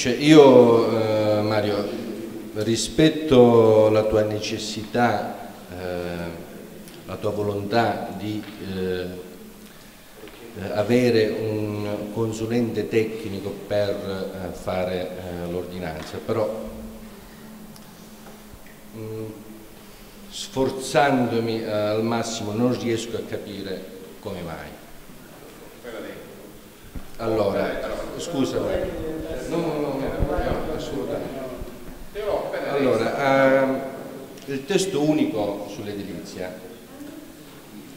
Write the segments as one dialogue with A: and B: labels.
A: Cioè io, eh, Mario, rispetto alla tua necessità, eh, la tua volontà di eh, eh avere un consulente tecnico per eh, fare eh, l'ordinanza, però mh, mm, sforzandomi al massimo non riesco a capire come mai. Allora, scusami. No, no, no, no, assolutamente. Allora, uh, il testo unico sull'edilizia,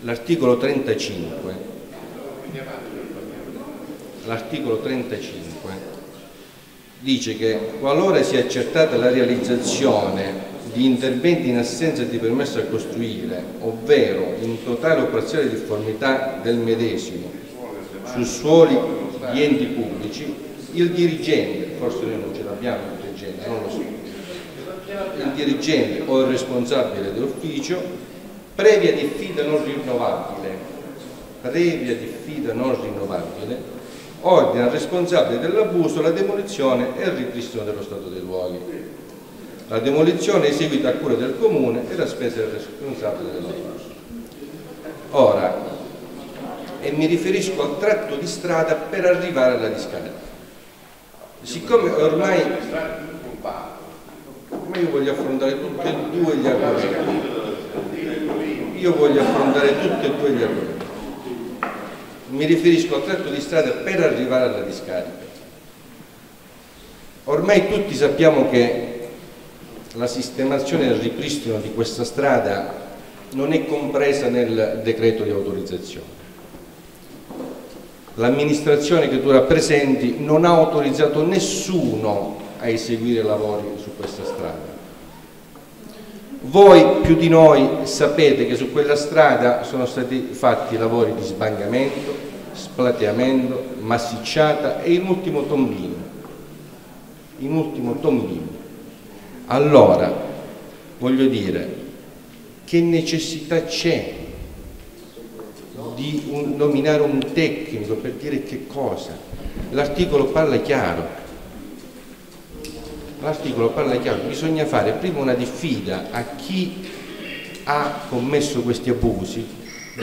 A: l'articolo 35, l'articolo 35 dice che qualora sia accertata la realizzazione di interventi in assenza di permesso a costruire, ovvero in totale o parziale difformità del medesimo su suoli di enti pubblici, il dirigente, forse noi non ce l'abbiamo il dirigente, non lo so, il dirigente o il responsabile dell'ufficio, previa diffida non rinnovabile, previa diffida non rinnovabile, ordina al responsabile dell'abuso la demolizione e il ripristino dello stato dei luoghi. La demolizione è eseguita a cura del comune e la spesa del responsabile dell'abuso. Ora, e mi riferisco al tratto di strada per arrivare alla discarica. Siccome ormai ma io voglio affrontare tutti e due gli argomenti. Io voglio affrontare tutti e due gli argomenti. Mi riferisco al tratto di strada per arrivare alla discarica. Ormai tutti sappiamo che la sistemazione e il ripristino di questa strada non è compresa nel decreto di autorizzazione l'amministrazione che tu rappresenti non ha autorizzato nessuno a eseguire lavori su questa strada. Voi più di noi sapete che su quella strada sono stati fatti lavori di sbangamento, splateamento, massicciata e in ultimo tombino. In ultimo tombino. Allora, voglio dire, che necessità c'è di un, nominare un tecnico per dire che cosa. L'articolo parla chiaro. L'articolo parla chiaro, bisogna fare prima una diffida a chi ha commesso questi abusi,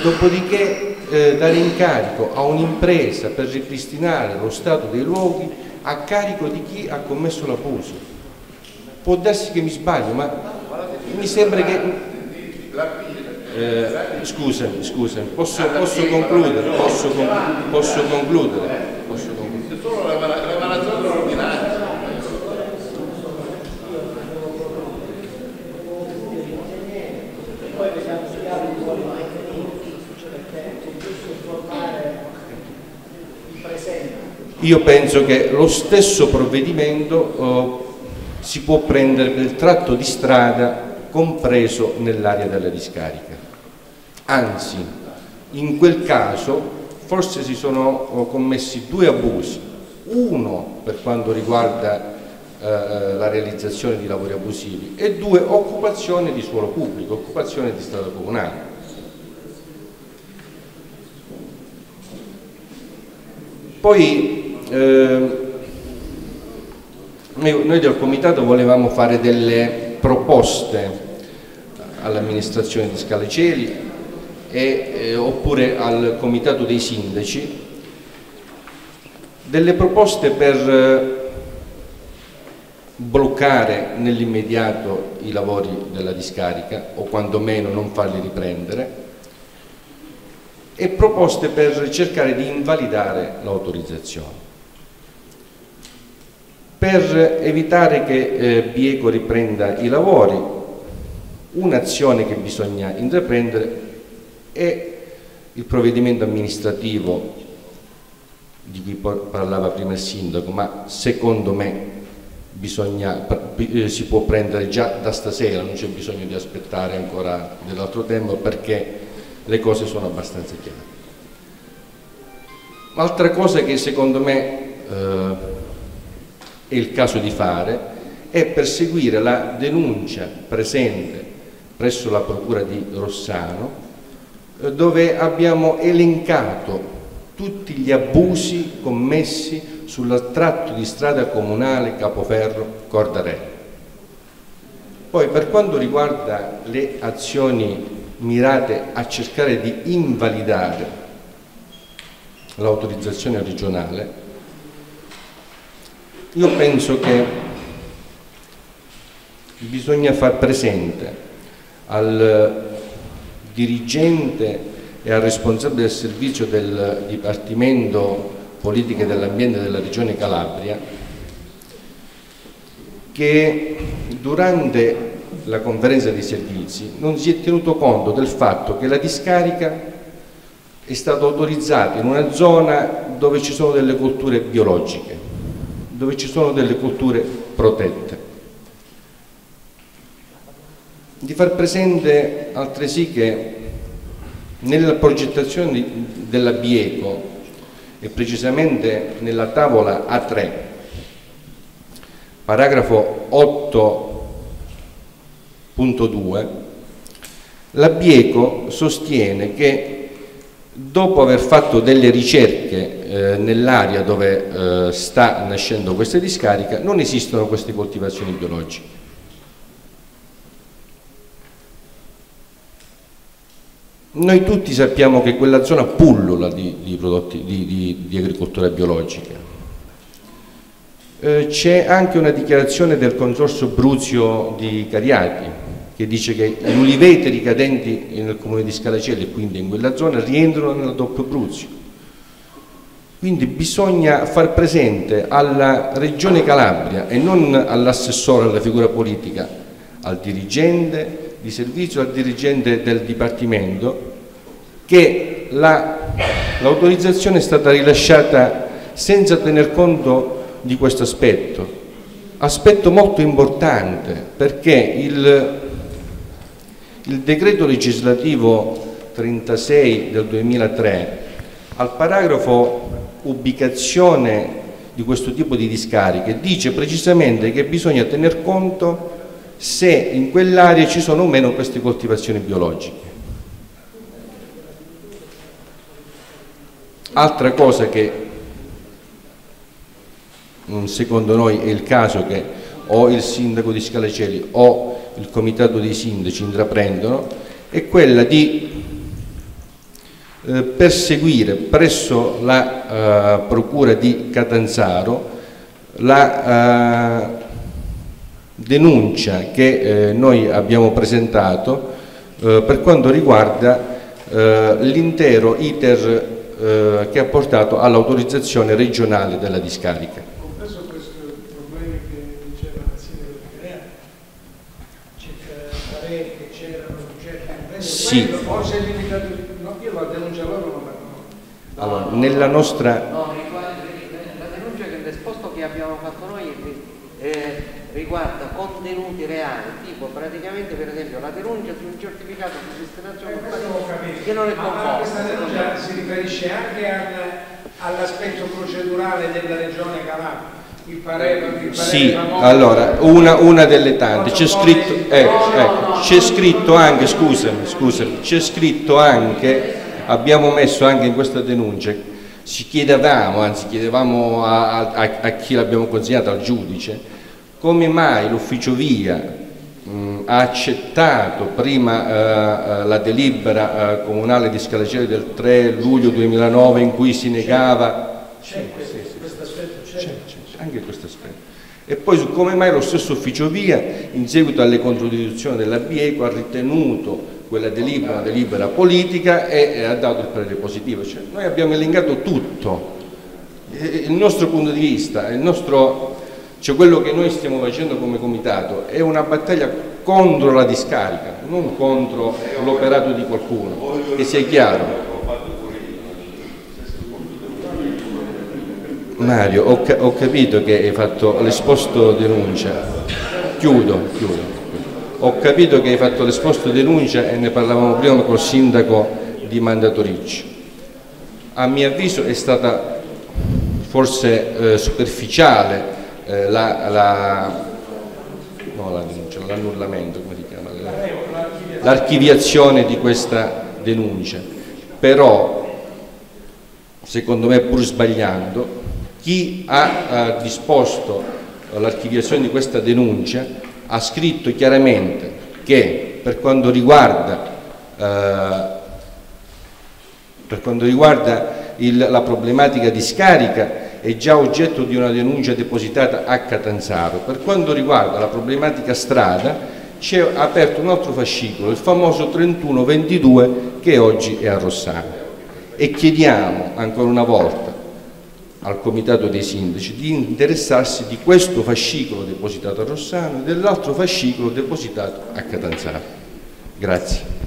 A: dopodiché eh, dare incarico a un'impresa per ripristinare lo stato dei luoghi a carico di chi ha commesso l'abuso. Può darsi che mi sbaglio, ma mi sembra che eh, scusami, scusami, posso, posso concludere? Posso, posso concludere? Posso concludere? Solo l'emanazione dell'ordinanza. Io penso che lo stesso provvedimento oh, si può prendere per il tratto di strada compreso nell'area della discarica. Anzi, in quel caso forse si sono oh, commessi due abusi, uno per quanto riguarda eh, la realizzazione di lavori abusivi e due occupazione di suolo pubblico, occupazione di strada comunale. Poi eh, noi del comitato volevamo fare delle proposte all'amministrazione di Scale Cieli e, eh, oppure al comitato dei sindaci delle proposte per eh, bloccare nell'immediato i lavori della discarica o quantomeno non farli riprendere e proposte per cercare di invalidare l'autorizzazione per evitare che eh, Bieco riprenda i lavori, un'azione che bisogna intraprendere è il provvedimento amministrativo di cui parlava prima il sindaco, ma secondo me bisogna, eh, si può prendere già da stasera, non c'è bisogno di aspettare ancora dell'altro tempo perché le cose sono abbastanza chiare. Altra cosa che secondo me eh, è il caso di fare, è perseguire la denuncia presente presso la Procura di Rossano, eh, dove abbiamo elencato tutti gli abusi commessi sul tratto di strada comunale Capoferro-Cordarello. Poi per quanto riguarda le azioni mirate a cercare di invalidare l'autorizzazione regionale, io penso che bisogna far presente al dirigente e al responsabile del servizio del Dipartimento Politiche dell'Ambiente della Regione Calabria che durante la conferenza dei servizi non si è tenuto conto del fatto che la discarica è stata autorizzata in una zona dove ci sono delle colture biologiche, dove ci sono delle colture protette. Di far presente altresì che nella progettazione della Bieco e precisamente nella tavola A3, paragrafo 8.2, la Bieco sostiene che dopo aver fatto delle ricerche eh, nell'area dove eh, sta nascendo questa discarica non esistono queste coltivazioni biologiche. Noi tutti sappiamo che quella zona pullula di, di prodotti di, di, agricoltura biologica. Eh, C'è anche una dichiarazione del consorzio Bruzio di Cariati che dice che gli uliveti ricadenti nel comune di Scalacelli e quindi in quella zona rientrano nella doppio Bruzio. Quindi bisogna far presente alla Regione Calabria e non all'assessore, alla figura politica, al dirigente di servizio, al dirigente del Dipartimento, che l'autorizzazione la, è stata rilasciata senza tener conto di questo aspetto. Aspetto molto importante perché il il decreto legislativo 36 del 2003 al paragrafo ubicazione di questo tipo di discariche dice precisamente che bisogna tener conto se in quell'area ci sono o meno queste coltivazioni biologiche. Altra cosa che secondo noi è il caso che o il sindaco di Scalacelli o il comitato dei sindaci intraprendono è quella di eh, perseguire presso la eh, procura di Catanzaro la eh, denuncia che eh, noi abbiamo presentato eh, per quanto riguarda eh, l'intero iter che ha portato all'autorizzazione regionale della discarica. Sì. Forse è limitato, no, io la denuncia loro non la Allora, nella nostra...
B: No, la denuncia che l'esposto che abbiamo fatto noi eh, riguarda contenuti reali, tipo praticamente per esempio la denuncia su un certificato di destinazione
C: eh, che non è conforme. Ma questa denuncia si riferisce anche all'aspetto procedurale della regione Calabria il parere, il parere
A: sì, allora, una, una, delle tante, c'è scritto, eh, ecco, c'è scritto anche, scusami, scusami, c'è scritto anche, abbiamo messo anche in questa denuncia, ci chiedevamo, anzi chiedevamo a, a, a chi l'abbiamo consegnato, al giudice, come mai l'ufficio via mh, ha accettato prima eh, eh la delibera eh, comunale di Scalacelli del 3 luglio 2009 in cui si negava... C'è, questo aspetto c'è anche questo aspetto. E poi su come mai lo stesso ufficio via, in seguito alle controdizioni della Bieco, ha ritenuto quella delibera una delibera politica e, e ha dato il parere positivo. Cioè, noi abbiamo elencato tutto, il nostro punto di vista, nostro, cioè quello che noi stiamo facendo come comitato è una battaglia contro la discarica, non contro l'operato di qualcuno, che sia chiaro. Mario, ho, ho capito che hai fatto l'esposto denuncia, chiudo, chiudo. Ho capito che hai fatto l'esposto denuncia e ne parlavamo prima col sindaco di Mandatoricci. A mio avviso è stata forse eh, superficiale eh, la, la, no, la denuncia, l'annullamento, come si chiama? L'archiviazione di questa denuncia, però secondo me pur sbagliando, chi ha eh, disposto l'archiviazione di questa denuncia ha scritto chiaramente che per quanto riguarda, eh, per quanto riguarda il, la problematica di scarica è già oggetto di una denuncia depositata a Catanzaro. Per quanto riguarda la problematica strada c'è aperto un altro fascicolo, il famoso 3122 che oggi è a Rossano e chiediamo ancora una volta al Comitato dei Sindaci di interessarsi di questo fascicolo depositato a Rossano e dell'altro fascicolo depositato a Catanzaro. Grazie.